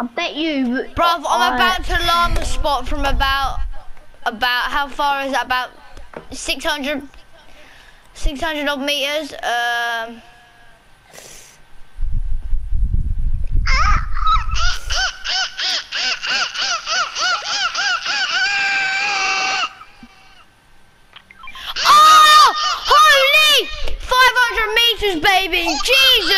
I bet you. Bruv, I'm about to llama spot from about, about, how far is that? About 600, 600 odd meters. Um, oh! Holy! 500 meters, baby! Jesus!